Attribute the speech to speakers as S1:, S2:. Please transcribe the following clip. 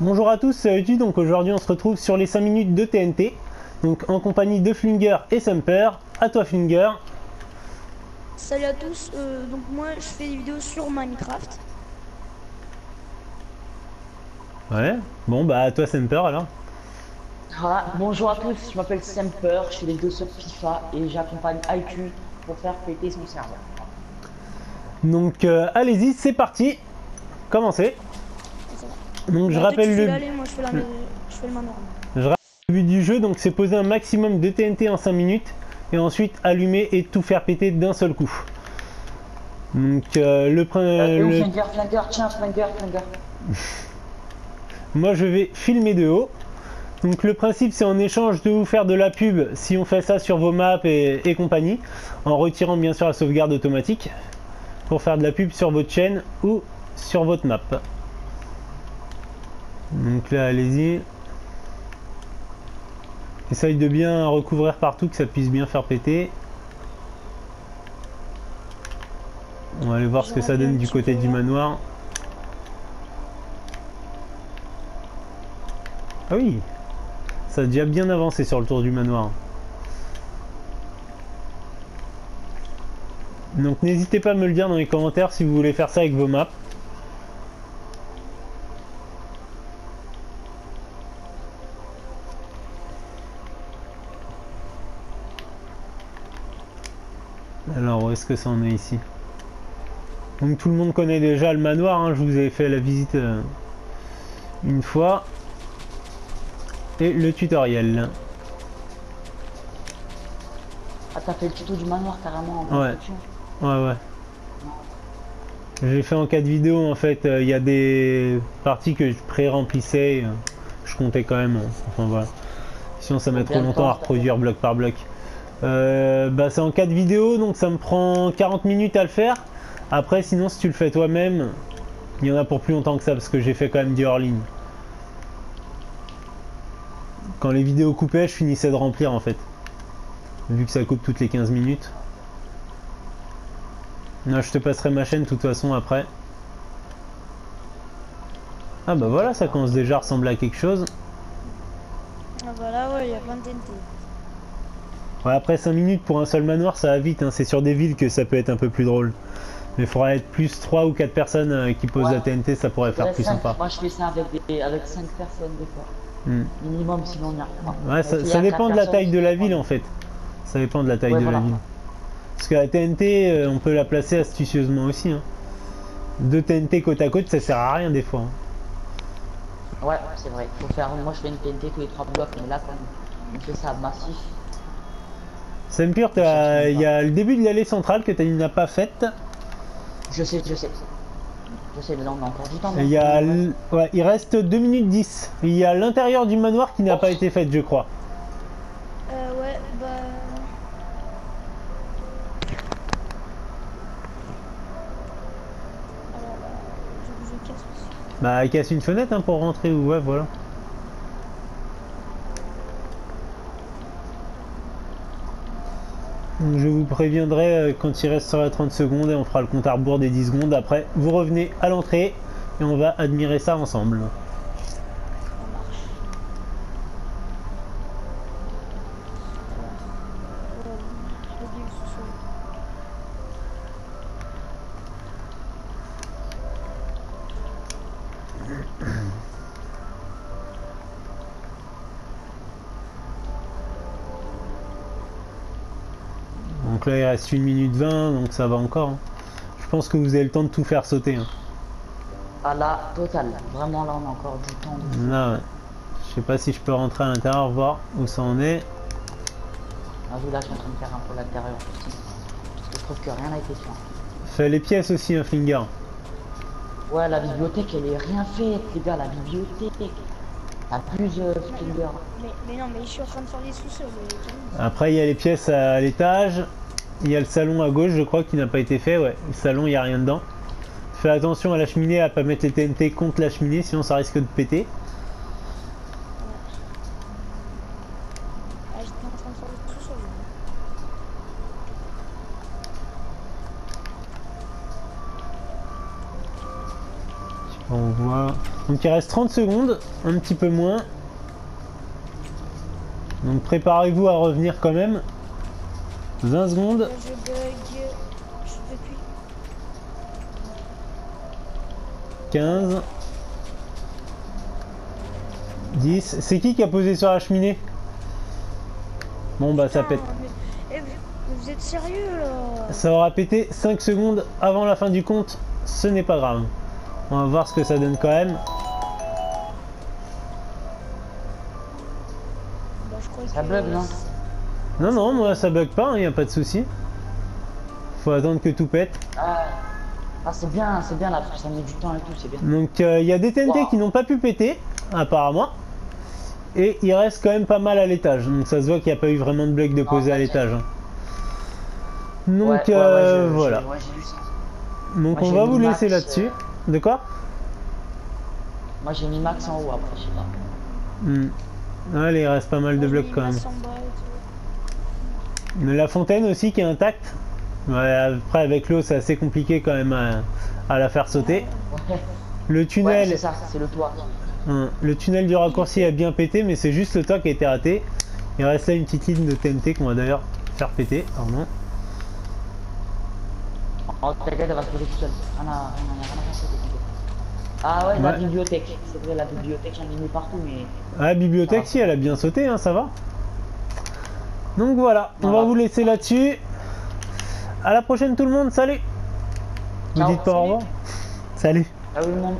S1: Bonjour à tous, c'est Edu, donc aujourd'hui on se retrouve sur les 5 minutes de TNT, donc en compagnie de Flinger et Sumper. À toi Flinger.
S2: Salut à tous, euh, donc moi je fais des vidéos sur Minecraft.
S1: Ouais, bon bah à toi Sumper alors.
S3: Ah, bonjour à tous, je m'appelle Semper, je fais des vidéos sur FIFA et j'accompagne IQ pour faire péter son serveur.
S1: Donc euh, allez-y, c'est parti, commencez. Donc je rappelle le...
S2: je
S1: rappelle but du jeu, donc c'est poser un maximum de TNT en 5 minutes et ensuite allumer et tout faire péter d'un seul coup. Donc euh, le, prin-
S3: Euh, et où
S1: le-
S3: Flinger, Flinger, tiens Flinger, Flinger.
S1: moi je vais filmer de haut. Donc le principe c'est en échange de vous faire de la pub si on fait ça sur vos maps et, et compagnie, en retirant bien sûr la sauvegarde automatique pour faire de la pub sur votre chaîne ou sur votre map. Donc là allez-y. Essaye de bien recouvrir partout que ça puisse bien faire péter. On va aller voir ce que ça donne du côté du manoir. Ah oui, ça a déjà bien avancé sur le tour du manoir. Donc n'hésitez pas à me le dire dans les commentaires si vous voulez faire ça avec vos maps. Alors où est-ce que ça en est ici Donc tout le monde connaît déjà le manoir, hein, je vous ai fait la visite euh, une fois. Et le tutoriel.
S3: Ah t'as fait le tuto du manoir carrément en
S1: Ouais. Ouais ouais. J'ai fait en 4 vidéos en fait, euh, il y a des parties que je pré-remplissais, euh, je comptais quand même, hein. enfin voilà. Sinon ça met trop longtemps
S3: temps
S1: à reproduire bloc par bloc. Euh, bah c'est en 4 vidéos donc ça me prend 40 minutes à le faire. Après sinon si tu le fais toi-même, il y en a pour plus longtemps que ça parce que j'ai fait quand même du hors ligne. Quand les vidéos coupaient je finissais de remplir en fait. Vu que ça coupe toutes les 15 minutes. Non, je te passerai ma chaîne de toute façon après. Ah bah voilà, ça commence déjà à ressembler à quelque chose.
S2: Ah voilà, ouais, il y a plein de TNT.
S1: Ouais, après 5 minutes pour un seul manoir, ça va vite. hein. C'est sur des villes que ça peut être un peu plus drôle. Mais il faudra être plus 3 ou 4 personnes euh, qui posent
S3: Ouais.
S1: la TNT, ça pourrait faire
S3: Ouais,
S1: plus sympa.
S3: Moi je fais ça avec, des, avec 5 personnes des fois.
S1: Hmm.
S3: Minimum sinon on n'y arrive.
S1: Ouais, ça,
S3: y
S1: dépend de la taille de la ville en fait. Ça dépend de la taille de
S3: voilà.
S1: la ville. Parce que la TNT, euh, on peut la placer astucieusement aussi. Hein. Deux TNT côte à côte, ça sert à rien des fois. hein.
S3: Ouais c'est vrai. Faut faire. Moi je fais une TNT tous les 3 blocs mais là quand on fait ça massif.
S1: Sempure, t'as- il y a le début de l'allée centrale que tu n'as pas faite.
S3: Je sais, je sais. Je sais, mais là on a encore du temps.
S1: Il, y a l- ouais, il reste 2 minutes 10. Il y a l'intérieur du manoir qui n'a pas été fait, je crois.
S2: Euh, ouais, bah. Alors, bah, je, je casse aussi.
S1: Bah, il casse une fenêtre hein, pour rentrer ou ouais, voilà. Je vous préviendrai euh, quand il restera 30 secondes et on fera le compte à rebours des 10 secondes. Après, vous revenez à l'entrée et on va admirer ça ensemble. Donc là, il reste 1 minute 20, donc ça va encore. hein. Je pense que vous avez le temps de tout faire sauter. hein.
S3: Ah là, total. Vraiment là on a encore du temps.
S1: Là, ouais. Je sais pas si je peux rentrer à l'intérieur, voir où ça en est.
S3: Ah oui là je suis en train de faire un peu l'intérieur aussi. Parce que je trouve que rien n'a été fait.
S1: Fais les pièces aussi, un Flinger.
S3: Ouais la bibliothèque elle est rien faite les gars, la bibliothèque. T'as plus euh, Splinger.
S2: Mais, mais non, mais je suis en train de faire les sous-sols.
S1: Après, il y a les pièces à l'étage. Il y a le salon à gauche, je crois, qui n'a pas été fait. Ouais, le salon, il n'y a rien dedans. Fais attention à la cheminée, à pas mettre les TNT contre la cheminée, sinon ça risque de péter.
S2: Ah.
S1: On voit. Donc il reste 30 secondes, un petit peu moins. Donc préparez-vous à revenir quand même. 20 secondes.
S2: Je bug. Je peux plus.
S1: 15 10 C'est qui qui a posé sur la cheminée? Bon bah ça pète.
S2: Putain, mais- eh, vous, vous êtes sérieux là?
S1: Ça aura pété 5 secondes avant la fin du compte. Ce n'est pas grave. On va voir ce que ça donne quand même.
S2: Bah, je crois
S3: Ça
S2: que-
S3: bug, non?
S1: Non non moi ça bug pas, il n'y a pas de souci. Faut attendre que tout pète.
S3: Ah, ah, c'est bien, c'est bien là, parce que ça met du temps et tout, c'est bien.
S1: Donc euh, il y a des TNT
S3: Wow.
S1: qui n'ont pas pu péter, apparemment. Et il reste quand même pas mal à l'étage. Donc ça se voit qu'il n'y a pas eu vraiment de blocs de posés à l'étage. hein. Donc
S3: Ouais, ouais, ouais,
S1: euh, voilà. Donc
S3: Moi,
S1: on va vous
S3: max,
S1: laisser là-dessus.
S3: euh,
S1: De quoi?
S3: Moi j'ai mis max en haut après, je sais pas.
S1: Hmm. Allez, il reste pas mal de blocs quand même.
S2: ma samba et tout.
S1: Mais La fontaine aussi qui est intacte. Ouais, après avec l'eau c'est assez compliqué quand même à, à la faire sauter. Le tunnel,
S3: c'est ça, c'est le toit.
S1: hein, le tunnel du raccourci a bien pété mais c'est juste le toit qui a été raté. Il reste là une petite ligne de TNT qu'on va d'ailleurs faire péter. Pardon.
S3: Oh, t'inquiète, elle va se poser tout seul. T'inquiète. Ah ouais, la bibliothèque. C'est vrai, la bibliothèque, j'en ai mis partout, mais.
S1: Ah, la bibliothèque,
S3: Ah.
S1: si, elle a bien sauté, hein, ça va. Donc voilà, on va vous laisser là-dessus. À la prochaine tout le monde, salut Vous
S3: Ciao.
S1: dites pas au revoir Salut
S3: le monde.